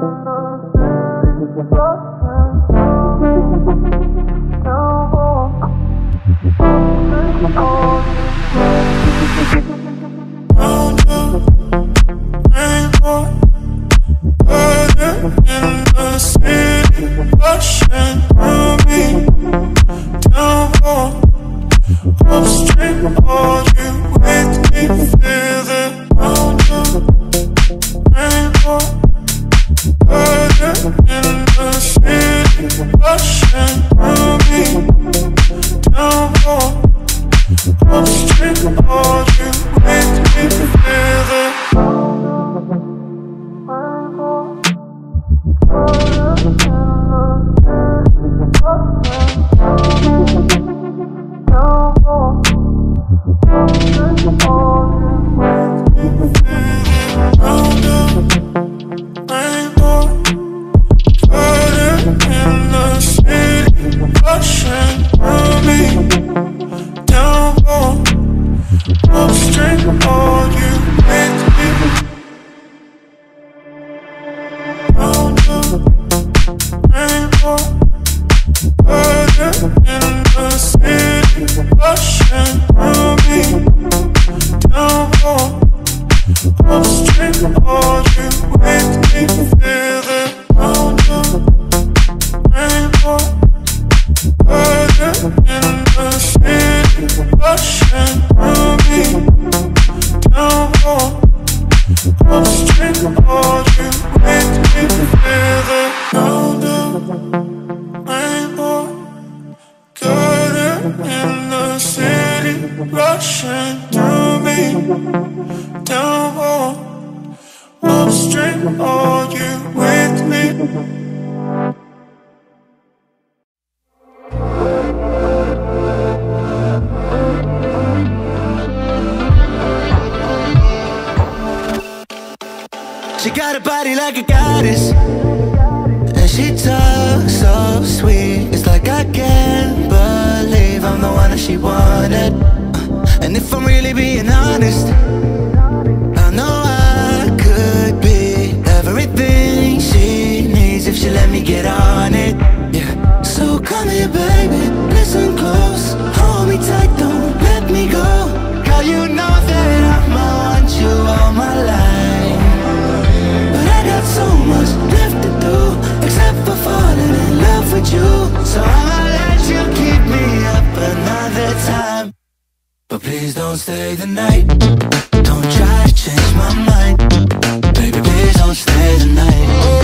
Oh, oh, oh, oh, are you with me? She got a body like a goddess. And she talks so sweet. It's like I can't believe I'm the one that she wanted. Uh, And if I'm really being honest on it. Yeah. So come here baby. Listen close. Hold me tight. Don't let me go. Girl you know that I'ma want you all my life. But I got so much left to do Except for falling in love with you. So I'ma let you keep me up another time. But please don't stay the night. Don't try to change my mind. Baby, please don't stay the night